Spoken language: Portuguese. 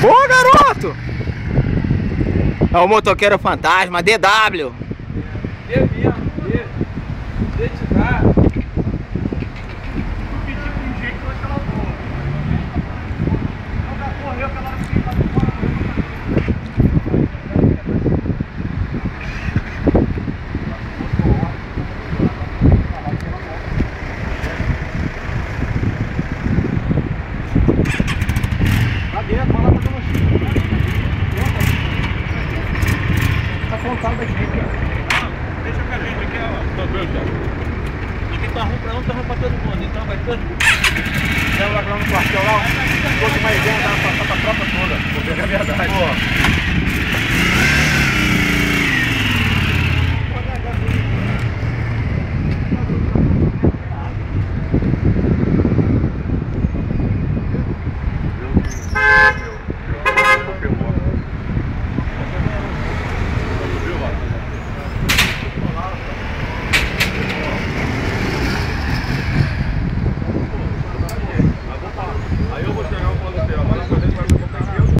Boa, garoto! É o motoqueiro fantasma, DW. Eu mesmo, D. Identidade. Tu Contado aqui, cara. Deixa com a gente aqui, ó. Doutor, Aqui tá ruim pra um, tá ruim pra todo mundo. Então vai todo mundo. Leva lá no quartel lá, todo mais bem, Gracias.